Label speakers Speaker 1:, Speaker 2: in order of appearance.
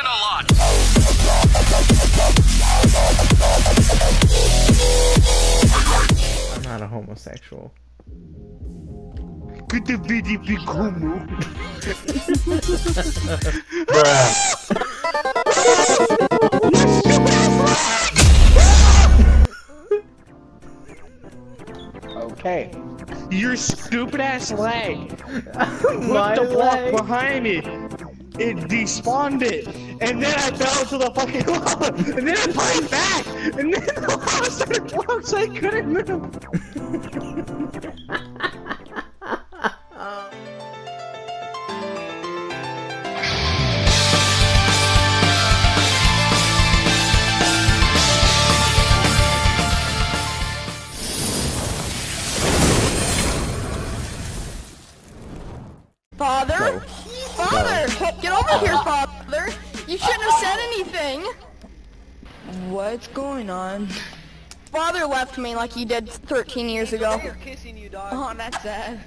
Speaker 1: talking a lot.
Speaker 2: I'm not a homosexual.
Speaker 3: Good to be the big homo.
Speaker 4: Okay.
Speaker 3: Your stupid ass leg.
Speaker 2: My
Speaker 3: Put the block
Speaker 2: leg.
Speaker 3: behind me. It despawned it. And then I fell to the fucking lava. And then I climbed back. And then the lava started blowing so I couldn't move.
Speaker 5: Father? Father! Get over here, father! You shouldn't have said anything!
Speaker 6: What's going on?
Speaker 5: Father left me like he did 13 years ago.
Speaker 6: Oh, that's sad.